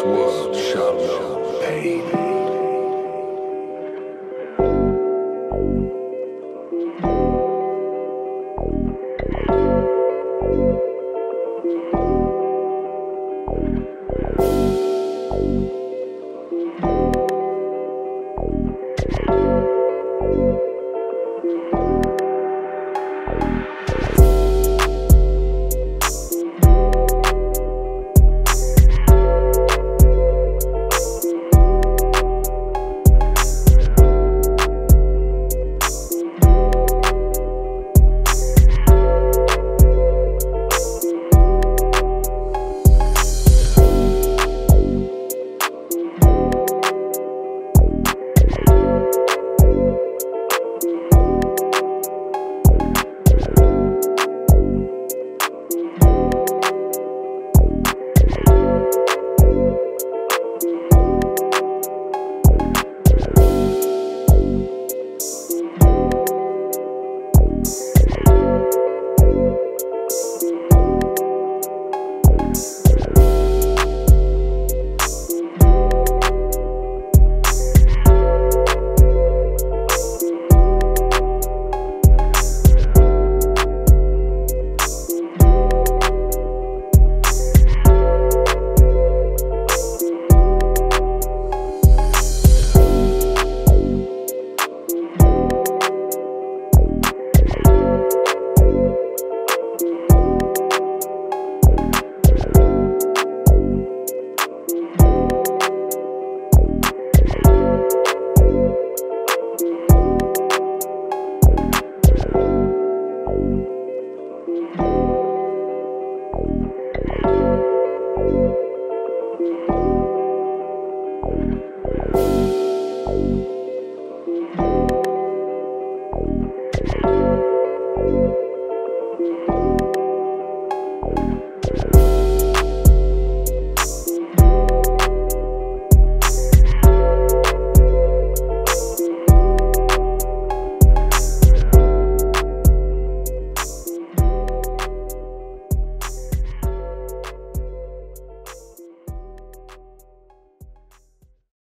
this world shall know pain.